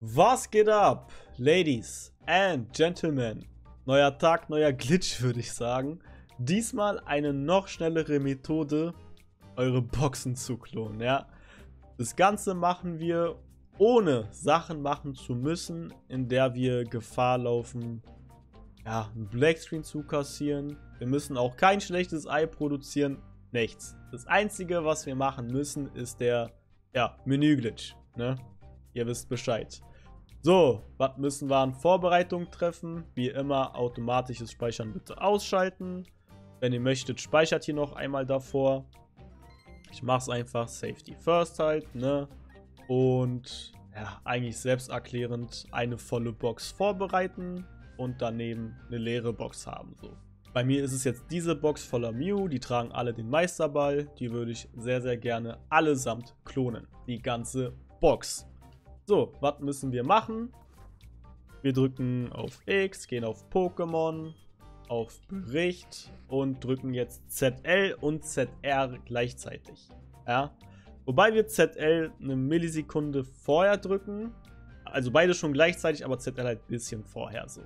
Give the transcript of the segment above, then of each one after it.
Was geht ab, Ladies and Gentlemen? Neuer Tag, neuer Glitch, würde ich sagen. Diesmal eine noch schnellere Methode, eure Boxen zu klonen, ja. Das Ganze machen wir, ohne Sachen machen zu müssen, in der wir Gefahr laufen, ja, einen Blackscreen zu kassieren. Wir müssen auch kein schlechtes Ei produzieren, nichts. Das Einzige, was wir machen müssen, ist der, ja, Menü-Glitch, ne? Ihr wisst Bescheid. So, was müssen wir an Vorbereitung treffen? Wie immer, automatisches Speichern bitte ausschalten. Wenn ihr möchtet, speichert hier noch einmal davor. Ich mache es einfach Safety First halt, ne? Und ja, eigentlich selbsterklärend eine volle Box vorbereiten und daneben eine leere Box haben. So. Bei mir ist es jetzt diese Box voller Mew, die tragen alle den Meisterball. Die würde ich sehr, sehr gerne allesamt klonen. Die ganze Box. So, was müssen wir machen? Wir drücken auf X, gehen auf Pokémon, auf Bericht und drücken jetzt ZL und ZR gleichzeitig. Ja? Wobei wir ZL eine Millisekunde vorher drücken. Also beide schon gleichzeitig, aber ZL halt ein bisschen vorher so.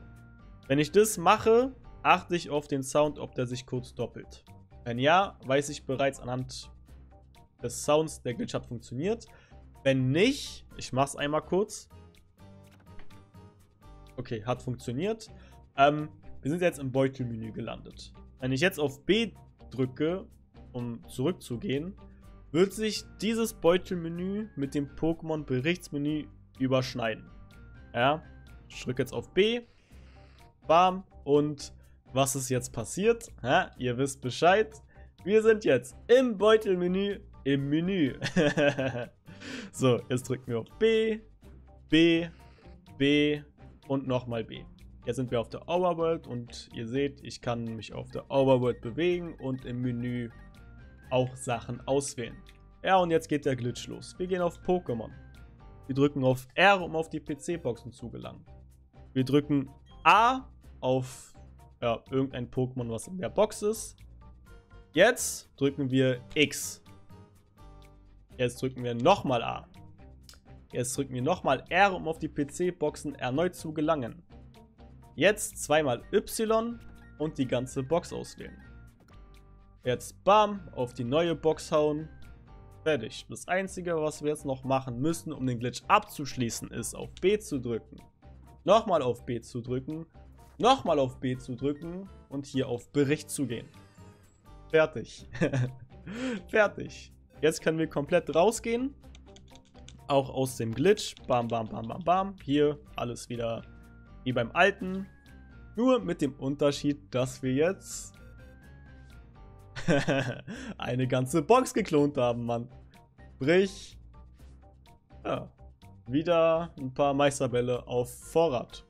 Wenn ich das mache, achte ich auf den Sound, ob der sich kurz doppelt. Wenn ja, weiß ich bereits anhand des Sounds, der Glitch hat funktioniert. Wenn nicht, ich mach's einmal kurz. Okay, hat funktioniert. Ähm, wir sind jetzt im Beutelmenü gelandet. Wenn ich jetzt auf B drücke, um zurückzugehen, wird sich dieses Beutelmenü mit dem Pokémon-Berichtsmenü überschneiden. Ja, ich drücke jetzt auf B. Bam. Und was ist jetzt passiert? Ja, ihr wisst Bescheid. Wir sind jetzt im Beutelmenü im Menü. So, jetzt drücken wir auf B, B, B und nochmal B. Jetzt sind wir auf der Overworld und ihr seht, ich kann mich auf der Overworld bewegen und im Menü auch Sachen auswählen. Ja, und jetzt geht der Glitch los. Wir gehen auf Pokémon. Wir drücken auf R, um auf die PC-Boxen zu gelangen. Wir drücken A auf ja, irgendein Pokémon, was in der Box ist. Jetzt drücken wir X, Jetzt drücken wir nochmal A. Jetzt drücken wir nochmal R, um auf die PC-Boxen erneut zu gelangen. Jetzt zweimal Y und die ganze Box auswählen. Jetzt BAM auf die neue Box hauen. Fertig. Das einzige, was wir jetzt noch machen müssen, um den Glitch abzuschließen, ist auf B zu drücken. Nochmal auf B zu drücken. Nochmal auf B zu drücken und hier auf Bericht zu gehen. Fertig. Fertig. Jetzt können wir komplett rausgehen. Auch aus dem Glitch. Bam, bam, bam, bam, bam. Hier alles wieder wie beim alten. Nur mit dem Unterschied, dass wir jetzt eine ganze Box geklont haben, Mann. Sprich, ja, wieder ein paar Meisterbälle auf Vorrat.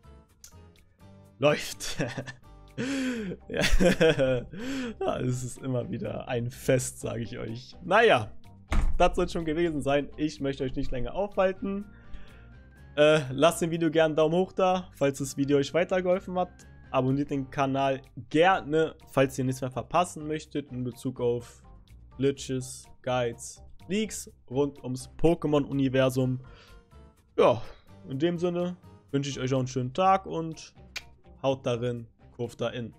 Läuft. ja, es ist immer wieder ein Fest, sage ich euch. Naja, das soll schon gewesen sein. Ich möchte euch nicht länger aufhalten. Äh, lasst dem Video gerne einen Daumen hoch da, falls das Video euch weitergeholfen hat. Abonniert den Kanal gerne, falls ihr nichts mehr verpassen möchtet in Bezug auf Glitches, Guides, Leaks rund ums Pokémon-Universum. Ja, in dem Sinne wünsche ich euch auch einen schönen Tag und haut darin, kurft da in.